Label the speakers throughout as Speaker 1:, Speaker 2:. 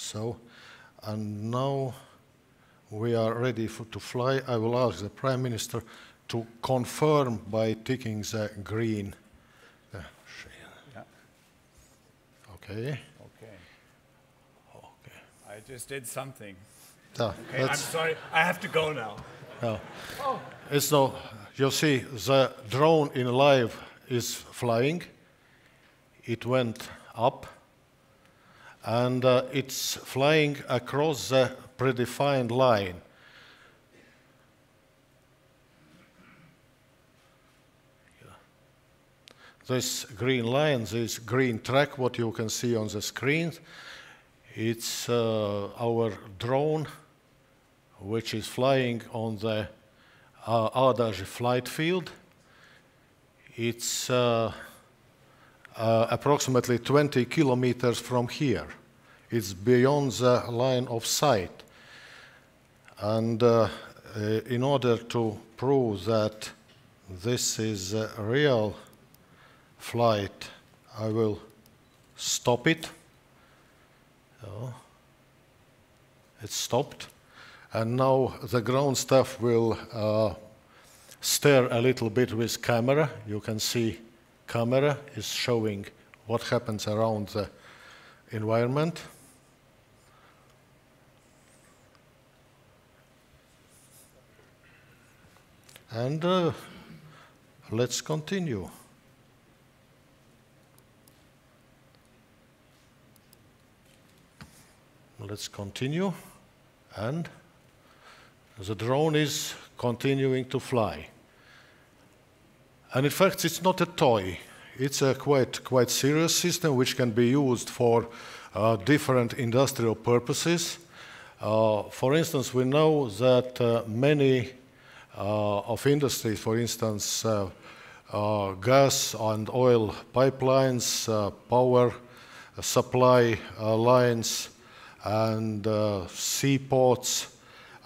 Speaker 1: So, and now we are ready for, to fly. I will ask the Prime Minister to confirm by ticking the green. Uh,
Speaker 2: Yeah.
Speaker 1: okay.
Speaker 2: Okay.
Speaker 1: Okay.
Speaker 2: I just did something.
Speaker 1: Yeah,
Speaker 2: Okay, I'm sorry. I have to go now.
Speaker 1: yeah. It's no, you see, the drone in live is flying. It went up and uh, it's flying across the predefined line. This green line, this green track, what you can see on the screen, it's uh, our drone which is flying on the uh, flight field. It's uh, uh, approximately 20 kilometers from here. It's beyond the line of sight. And uh, uh, in order to prove that this is a real flight, I will stop it. So, it's stopped. And now the ground staff will uh, stare a little bit with camera. You can see camera is showing what happens around the environment. And uh, let's continue. Let's continue. And the drone is continuing to fly. And in fact, it's not a toy. It's a quite, quite serious system which can be used for uh, different industrial purposes. Uh, for instance, we know that uh, many of industries, for instance, uh, uh, gas and oil pipelines, power supply lines, and seaports,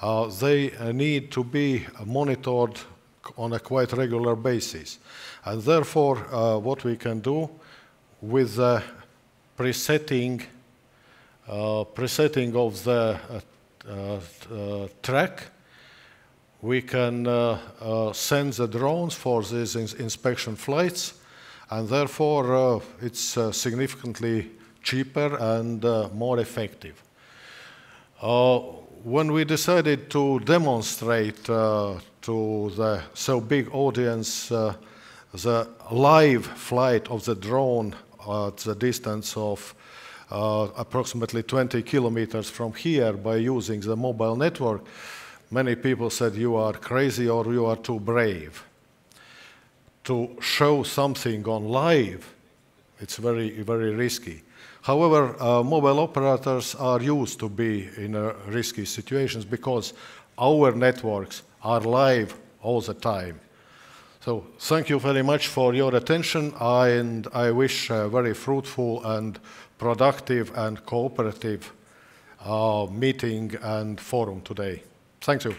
Speaker 1: uh, they uh, need to be monitored on a quite regular basis. And therefore, uh, what we can do with the presetting, presetting of the track, we can send the drones for these ins inspection flights, and therefore it's significantly cheaper and uh, more effective. Uh, when we decided to demonstrate uh, to the so big audience the live flight of the drone at the distance of uh, approximately 20 kilometers from here by using the mobile network, many people said you are crazy or you are too brave. To show something on live, it's very, very risky. However, uh, mobile operators are used to be in uh, risky situations because our networks are live all the time. So thank you very much for your attention, and I wish a very fruitful and productive and cooperative uh, meeting and forum today. Thank you.